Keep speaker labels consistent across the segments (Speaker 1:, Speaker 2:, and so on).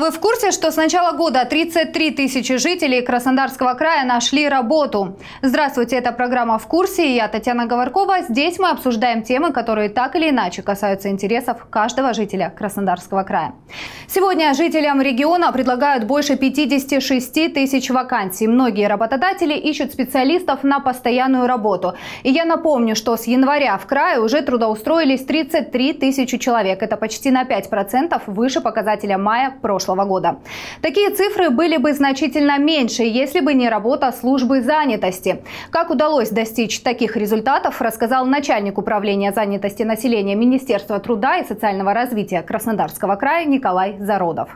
Speaker 1: вы в курсе, что с начала года 33 тысячи жителей Краснодарского края нашли работу? Здравствуйте, это программа «В курсе» и я Татьяна Говоркова. Здесь мы обсуждаем темы, которые так или иначе касаются интересов каждого жителя Краснодарского края. Сегодня жителям региона предлагают больше 56 тысяч вакансий. Многие работодатели ищут специалистов на постоянную работу. И я напомню, что с января в крае уже трудоустроились 33 тысячи человек. Это почти на 5% выше показателя мая прошлого прошлого года. Такие цифры были бы значительно меньше, если бы не работа службы занятости. Как удалось достичь таких результатов, рассказал начальник управления занятости населения Министерства труда и социального развития Краснодарского края Николай Зародов.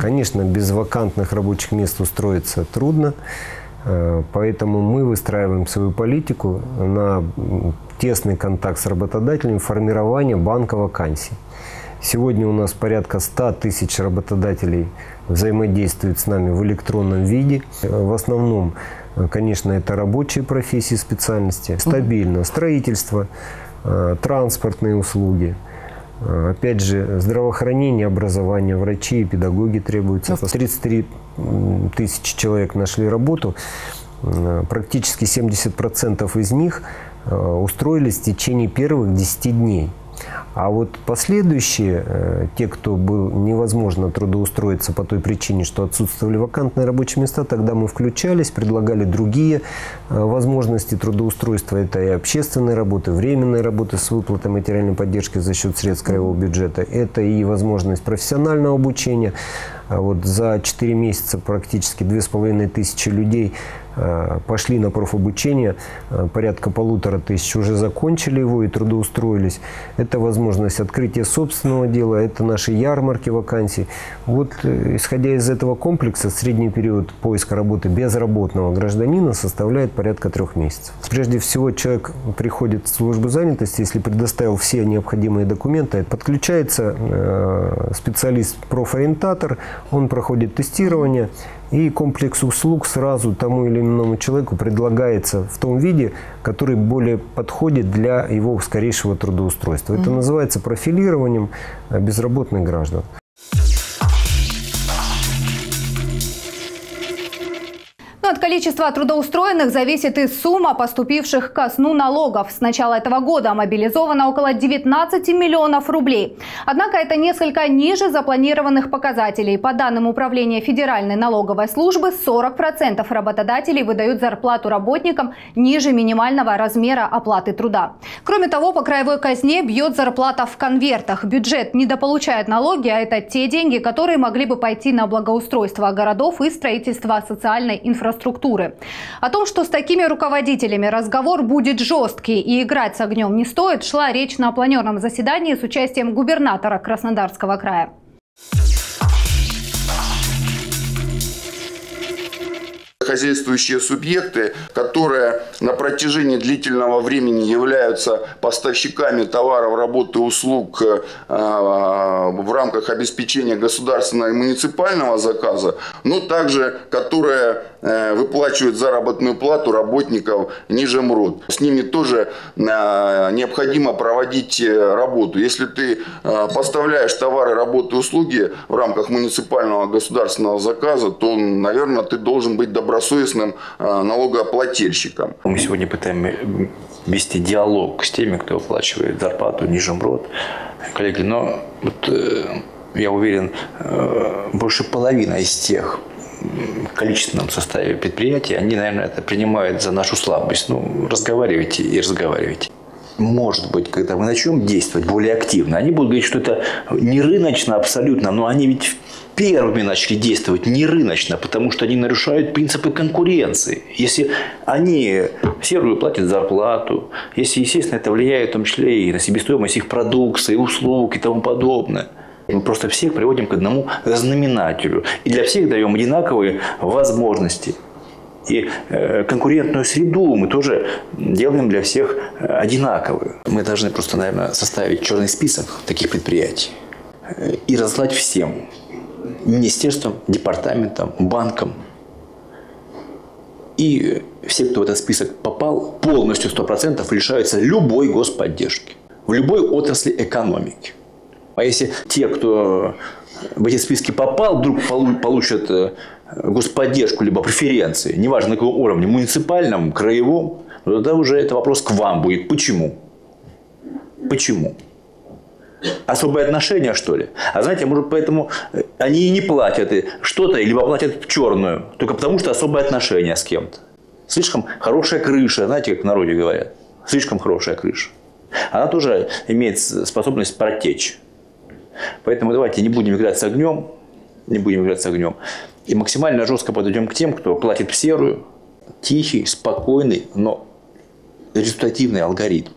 Speaker 2: Конечно, без вакантных рабочих мест устроиться трудно. Э, поэтому мы выстраиваем свою политику на тесный контакт с работодателем, формирование банка вакансий. Сегодня у нас порядка 100 тысяч работодателей взаимодействуют с нами в электронном виде. В основном, конечно, это рабочие профессии, специальности, стабильно, строительство, э, транспортные услуги. Э, опять же, здравоохранение, образование, врачи и педагоги требуются. 33 тысячи человек нашли работу. Э, практически 70% из них Э, устроились в течение первых 10 дней. А вот последующие, э, те, кто был невозможно трудоустроиться по той причине, что отсутствовали вакантные рабочие места, тогда мы включались, предлагали другие э, возможности трудоустройства. Это и общественные работы, временные работы с выплатой материальной поддержки за счет средств краевого бюджета. Это и возможность профессионального обучения. А вот за 4 месяца практически 2500 людей пошли на профобучение, э, порядка полутора тысяч уже закончили его и трудоустроились. Это возможность открытия собственного дела, это наши ярмарки вакансий. Вот э, исходя из этого комплекса, средний период поиска работы безработного гражданина составляет порядка трех месяцев. Прежде всего, человек приходит в службу занятости, если предоставил все необходимые документы, подключается специалист-профориентатор, он проходит тестирование, и комплекс услуг сразу тому или иному человеку предлагается в том виде, который более подходит для его скорейшего трудоустройства. Это называется профилированием безработных граждан.
Speaker 1: Количества трудоустроенных зависит и сумма поступивших к сну налогов. С начала этого года мобилизовано около 19 миллионов рублей. Однако это несколько ниже запланированных показателей. По данным Управления Федеральной налоговой службы, 40% работодателей выдают зарплату работникам ниже минимального размера оплаты труда. Кроме того, по краевой казне бьет зарплата в конвертах. Бюджет недополучает налоги, а это те деньги, которые могли бы пойти на благоустройство городов и строительство социальной инфраструктуры инфраструктуры. О том, что с такими руководителями разговор будет жесткий и играть с огнем не стоит, шла речь на планерном заседании с участием губернатора Краснодарского края.
Speaker 3: хозяйствующие субъекты, которые на протяжении длительного времени являются поставщиками товаров, работы, услуг э, в рамках обеспечения государственного и муниципального заказа, но также которые выплачивают заработную плату работников ниже МРОД. С ними тоже э, необходимо проводить работу. Если ты поставляешь товары, работы, услуги в рамках муниципального государственного заказа, то, наверное, ты должен быть добросовестным э, налогоплательщикам.
Speaker 4: Мы сегодня пытаемся вести диалог с теми, кто оплачивает зарплату ниже МРОД. Коллеги, но вот, э, я уверен, э, больше половины из тех, количественном составе предприятий, они, наверное, это принимают за нашу слабость. Ну, разговаривайте и разговаривайте может быть, когда мы начнем действовать более активно, они будут говорить, что это не рыночно абсолютно, но они ведь первыми начали действовать не рыночно, потому что они нарушают принципы конкуренции. Если они серую платят зарплату, если, естественно, это влияет в том числе и на себестоимость их продукции, услуг и тому подобное. Мы просто всех приводим к одному знаменателю. И для всех даем одинаковые возможности. И э, конкурентную среду мы тоже делаем для всех э, одинаковую. Мы должны просто, наверное, составить черный список таких предприятий э, и разослать всем министерствам, департаментам, банкам. И все, кто в этот список попал, полностью 100% лишаются любой господдержки в любой отрасли экономики. А если те, кто в эти списки попал, вдруг получат господдержку, либо преференции, неважно на каком уровне, муниципальном, краевом, но тогда уже это вопрос к вам будет. Почему? Почему? Особые отношения, что ли? А знаете, может, поэтому э, они и не платят что-то, либо платят черную, только потому, что особые отношения с кем-то. Слишком хорошая крыша, знаете, как в народе говорят. Слишком хорошая крыша. Она тоже имеет способность протечь. Поэтому давайте не будем играть с огнем, не будем играть с огнем. И максимально жестко подойдем к тем, кто платит в серую, тихий, спокойный, но результативный алгоритм.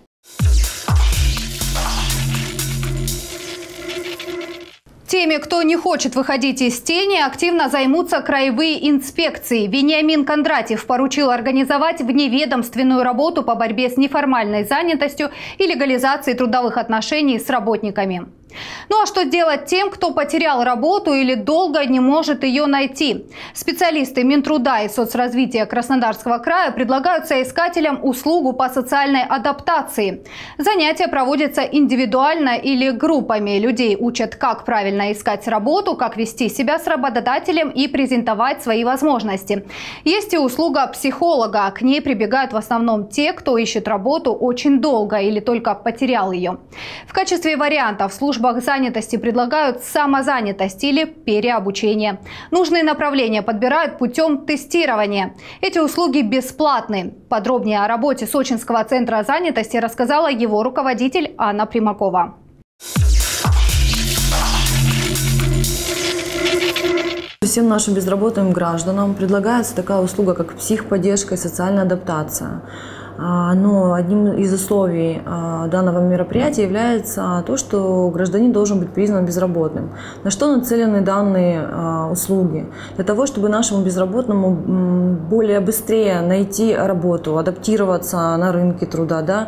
Speaker 1: Теми, кто не хочет выходить из тени, активно займутся краевые инспекции. Вениамин Кондратьев поручил организовать вневедомственную работу по борьбе с неформальной занятостью и легализацией трудовых отношений с работниками. Ну а что делать тем, кто потерял работу или долго не может ее найти? Специалисты Минтруда и соцразвития Краснодарского края предлагают соискателям услугу по социальной адаптации. Занятия проводятся индивидуально или группами. Людей учат, как правильно искать работу, как вести себя с работодателем и презентовать свои возможности. Есть и услуга психолога. К ней прибегают в основном те, кто ищет работу очень долго или только потерял ее. В качестве вариантов служба службах занятости предлагают самозанятость или переобучение. Нужные направления подбирают путем тестирования. Эти услуги бесплатны. Подробнее о работе Сочинского центра занятости рассказала его руководитель Анна Примакова.
Speaker 5: Всем нашим безработным гражданам предлагается такая услуга, как психподдержка и социальная адаптация. А, но одним из условий а, данного мероприятия является то, что гражданин должен быть признан безработным. На что нацелены данные а, услуги? Для того, чтобы нашему безработному более быстрее найти работу, адаптироваться на рынке труда, да,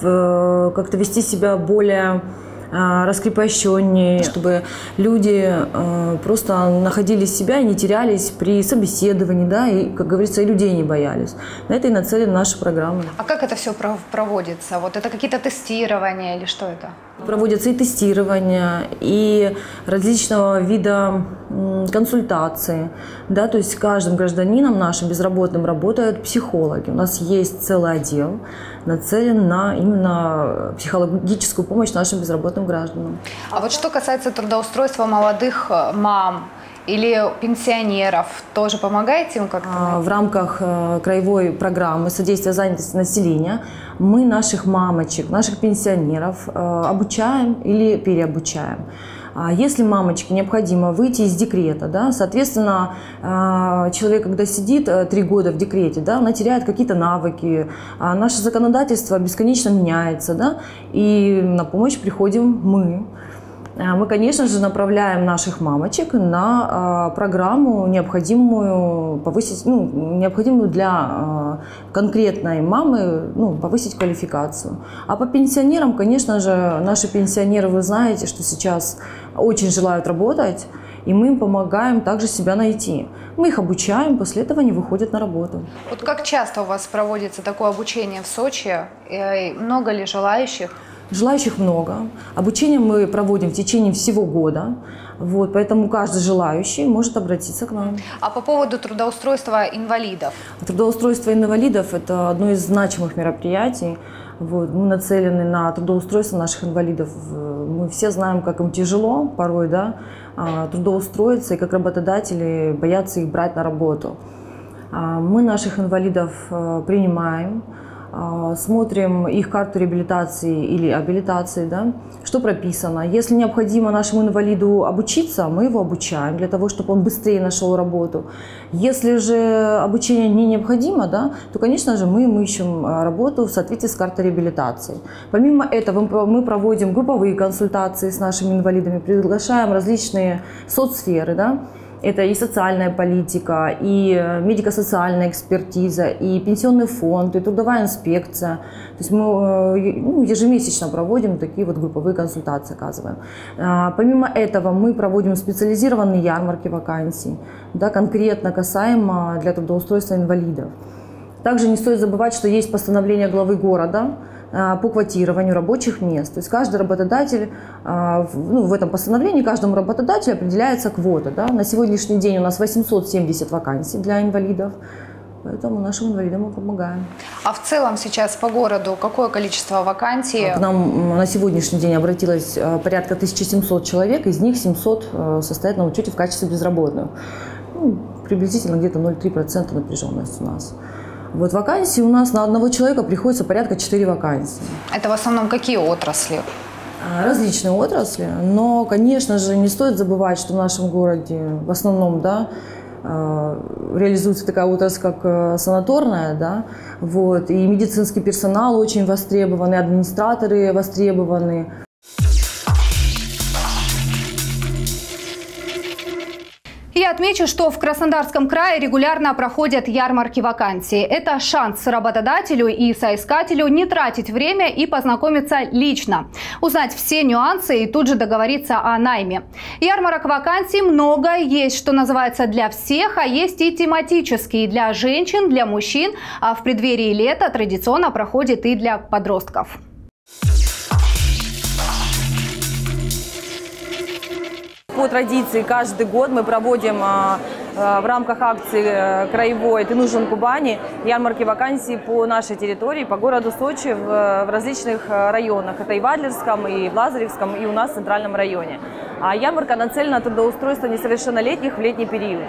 Speaker 5: как-то вести себя более раскрепощеннее, чтобы люди а, просто находили себя и не терялись при собеседовании, да, и, как говорится, и людей не боялись. На это и нацелены наши программы.
Speaker 1: А как это все проводится? Вот это какие-то тестирования или что это?
Speaker 5: Проводятся и тестирования, и различного вида консультации. Да, то есть каждым гражданином нашим безработным работают психологи. У нас есть целый отдел, нацелен на именно психологическую помощь нашим безработным гражданам.
Speaker 1: А вот что касается трудоустройства молодых э, мам, или пенсионеров тоже помогаете им как-то?
Speaker 5: А, в рамках э, краевой программы содействия занятости населения мы наших мамочек, наших пенсионеров э, обучаем или переобучаем. А если мамочке необходимо выйти из декрета, да, соответственно, а, человек, когда сидит э, три года в декрете, да, она теряет какие-то навыки, а наше законодательство бесконечно меняется, да, и на помощь приходим мы. А, мы, конечно же, направляем наших мамочек на программу, необходимую повысить, ну, необходимую для конкретной мамы, ну, повысить квалификацию. А по пенсионерам, конечно же, наши пенсионеры, вы знаете, что сейчас очень желают работать, и мы им помогаем также себя найти. Мы их обучаем, после этого они выходят на работу.
Speaker 1: Вот как часто у вас проводится такое обучение в Сочи? И много ли желающих?
Speaker 5: Желающих много. Обучение мы проводим в течение всего года. Вот, поэтому каждый желающий может обратиться к нам.
Speaker 1: А по поводу трудоустройства инвалидов?
Speaker 5: Трудоустройство инвалидов – это одно из значимых мероприятий. Вот, мы нацелены на трудоустройство наших инвалидов. Мы все знаем, как им тяжело порой да, а, трудоустроиться, и как работодатели боятся их брать на работу. А, мы наших инвалидов э, принимаем, смотрим их карту реабилитации или абилитации, да, что прописано. Если необходимо нашему инвалиду обучиться, мы его обучаем для того, чтобы он быстрее нашел работу. Если же обучение не необходимо, да, то, конечно же, мы, мы ищем а, работу в соответствии с картой реабилитации. Помимо этого, мы проводим групповые консультации с нашими инвалидами, приглашаем различные соцсферы, да, Это и социальная политика, и э, медико-социальная экспертиза, и пенсионный фонд, и трудовая инспекция. То есть мы э, ну, ежемесячно проводим такие вот групповые консультации, оказываем. А, помимо этого мы проводим специализированные ярмарки вакансий, да, конкретно касаемо для трудоустройства инвалидов. Также не стоит забывать, что есть постановление главы города по квотированию рабочих мест. То есть каждый работодатель, а, ну, в этом постановлении каждому работодателю определяется квота. Да? На сегодняшний день у нас 870 вакансий для инвалидов. Поэтому нашим инвалидам мы помогаем.
Speaker 1: А в целом сейчас по городу какое количество вакансий?
Speaker 5: К нам на сегодняшний день обратилось а, порядка 1700 человек, из них 700 состоят на учете в качестве безработных. Ну, приблизительно где-то 0,3% напряженность у нас. Вот вакансий у нас на одного человека приходится порядка 4 вакансии.
Speaker 1: Это в основном какие отрасли?
Speaker 5: А, различные отрасли, но, конечно же, не стоит забывать, что в нашем городе в основном, да, а, реализуется такая отрасль, как э, санаторная, да, вот, и медицинский персонал очень востребованный, администраторы востребованы.
Speaker 1: Я отмечу, что в Краснодарском крае регулярно проходят ярмарки вакансий. Это шанс работодателю и соискателю не тратить время и познакомиться лично, узнать все нюансы и тут же договориться о найме. Ярмарок вакансий много, есть, что называется, для всех, а есть и тематические для женщин, для мужчин, а в преддверии лета традиционно проходит и для подростков.
Speaker 5: По традиции каждый год мы проводим а, а, в рамках акции э, «Краевой ты нужен Кубани» ярмарки вакансий по нашей территории, по городу Сочи в, различных э, районах. Это и в Адлерском, и в Лазаревском, и у нас в центральном районе. А ярмарка нацелена на трудоустройство несовершеннолетних в летний период.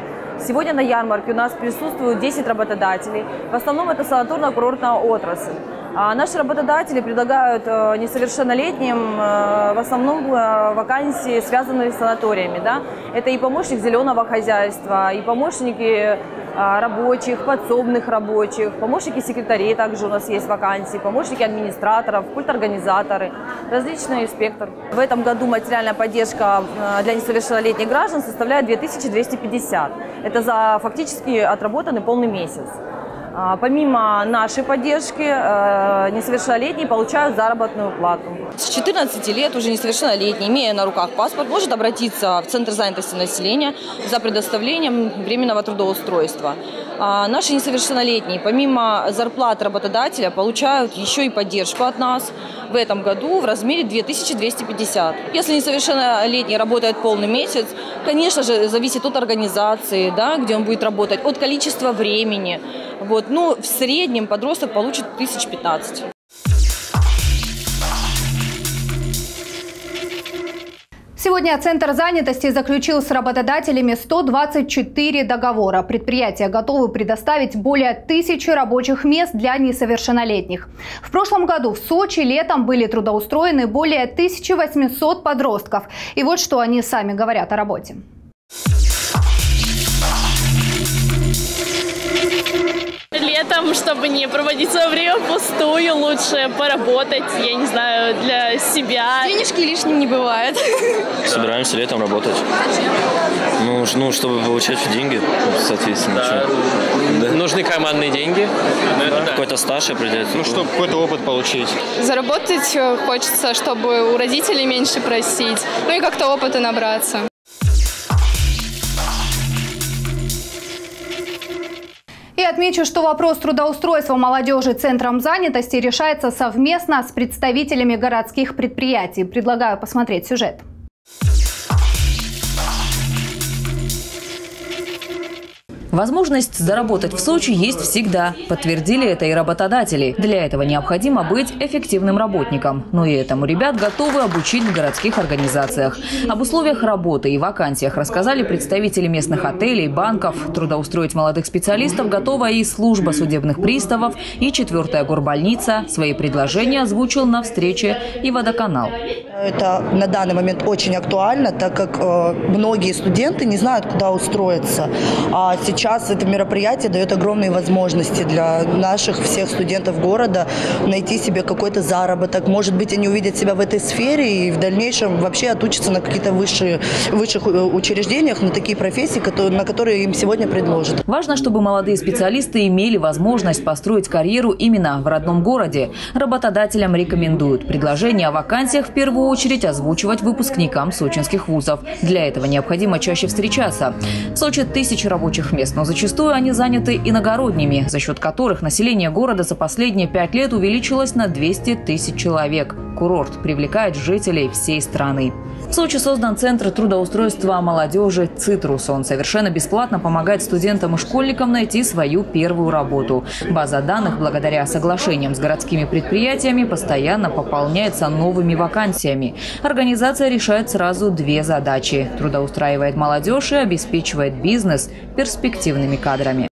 Speaker 5: Сегодня на ярмарке у нас присутствуют 10 работодателей. В основном это санаторно-курортная отрасль. А наши работодатели предлагают э, несовершеннолетним э, в основном э, вакансии, связанные с санаториями. Да? Это и помощник зеленого хозяйства, и помощники рабочих, подсобных рабочих, помощники секретарей также у нас есть вакансии, помощники администраторов, культорганизаторы, различный спектр. В этом году материальная поддержка для несовершеннолетних граждан составляет 2250. Это за фактически отработанный полный месяц. А, помимо нашей поддержки, э, несовершеннолетние получают заработную плату. С 14 лет уже несовершеннолетний, имея на руках паспорт, может обратиться в Центр занятости населения за предоставлением временного трудоустройства. А наши несовершеннолетние, помимо зарплат работодателя, получают еще и поддержку от нас в этом году в размере 2250. Если несовершеннолетний работает полный месяц, конечно же, зависит от организации, да, где он будет работать, от количества времени. Вот. Ну, в среднем подросток получит 1015.
Speaker 1: Сегодня Центр занятости заключил с работодателями 124 договора. Предприятия готовы предоставить более тысячи рабочих мест для несовершеннолетних. В прошлом году в Сочи летом были трудоустроены более 1800 подростков. И вот что они сами говорят о работе.
Speaker 6: Летом, чтобы не проводить свое время пустую, лучше поработать, я не знаю, для себя.
Speaker 7: Денежки лишним не бывает.
Speaker 8: Собираемся летом работать. Ну, ну чтобы получать деньги, соответственно. Да.
Speaker 9: Да. Нужны командные деньги.
Speaker 8: Да. Какой-то стаж определять.
Speaker 9: Ну, чтобы какой-то опыт получить.
Speaker 7: Заработать э, хочется, чтобы у родителей меньше просить. Ну и как-то опыта набраться.
Speaker 1: Отмечу, что вопрос трудоустройства молодежи Центром занятости решается совместно с представителями городских предприятий. Предлагаю посмотреть сюжет.
Speaker 10: Возможность заработать в Сочи есть всегда. Подтвердили это и работодатели. Для этого необходимо быть эффективным работником. Но и этому ребят готовы обучить в городских организациях. Об условиях работы и вакансиях рассказали представители местных отелей, банков. Трудоустроить молодых специалистов готова и служба судебных приставов, и четвертая горбольница. Свои предложения озвучил на встрече и водоканал.
Speaker 11: Это на данный момент очень актуально, так как э, многие студенты не знают, куда устроиться. А сейчас это мероприятие дает огромные возможности для наших всех студентов города найти себе какой-то заработок. Может быть, они увидят себя в этой сфере и в дальнейшем вообще отучатся на какие-то высшие, высших э, учреждениях, на такие профессии, которые, на которые им сегодня предложат.
Speaker 10: Важно, чтобы молодые специалисты имели возможность построить карьеру именно в родном городе. Работодателям рекомендуют предложения о вакансиях в первую очередь озвучивать выпускникам сочинских вузов. Для этого необходимо чаще встречаться. В Сочи тысячи рабочих мест, но зачастую они заняты иногородними, за счет которых население города за последние пять лет увеличилось на 200 тысяч человек. Курорт привлекает жителей всей страны. В Сочи создан Центр трудоустройства молодежи «Цитрус». Он совершенно бесплатно помогает студентам и школьникам найти свою первую работу. База данных, благодаря соглашениям с городскими предприятиями, постоянно пополняется новыми вакансиями. Организация решает сразу две задачи – трудоустраивает молодежь и обеспечивает бизнес перспективными кадрами.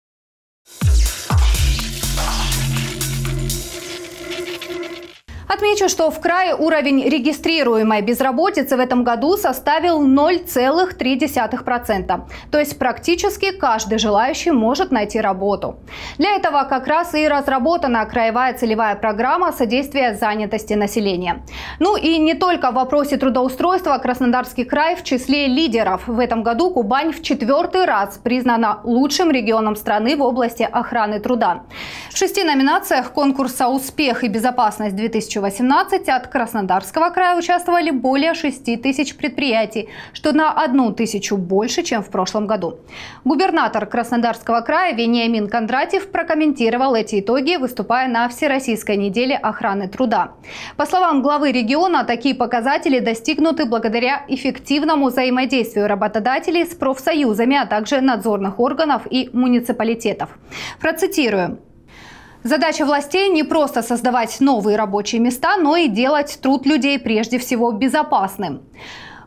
Speaker 1: Отмечу, что в крае уровень регистрируемой безработицы в этом году составил 0,3%. То есть практически каждый желающий может найти работу. Для этого как раз и разработана краевая целевая программа содействия занятости населения. Ну и не только в вопросе трудоустройства Краснодарский край в числе лидеров. В этом году Кубань в четвертый раз признана лучшим регионом страны в области охраны труда. В шести номинациях конкурса «Успех и безопасность 2018» 2018 от Краснодарского края участвовали более 6 тысяч предприятий, что на одну тысячу больше, чем в прошлом году. Губернатор Краснодарского края Вениамин Кондратьев прокомментировал эти итоги, выступая на Всероссийской неделе охраны труда. По словам главы региона, такие показатели достигнуты благодаря эффективному взаимодействию работодателей с профсоюзами, а также надзорных органов и муниципалитетов. Процитирую. Задача властей не просто создавать новые рабочие места, но и делать труд людей прежде всего безопасным.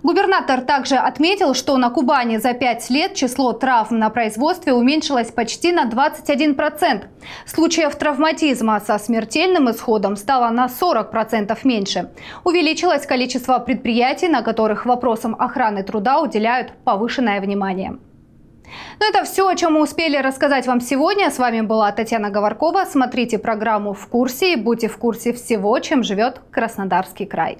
Speaker 1: Губернатор также отметил, что на Кубани за пять лет число травм на производстве уменьшилось почти на 21%. Случаев травматизма со смертельным исходом стало на 40% меньше. Увеличилось количество предприятий, на которых вопросам охраны труда уделяют повышенное внимание. Ну это все, о чем мы успели рассказать вам сегодня. С вами была Татьяна Говоркова. Смотрите программу «В курсе» и будьте в курсе всего, чем живет Краснодарский край.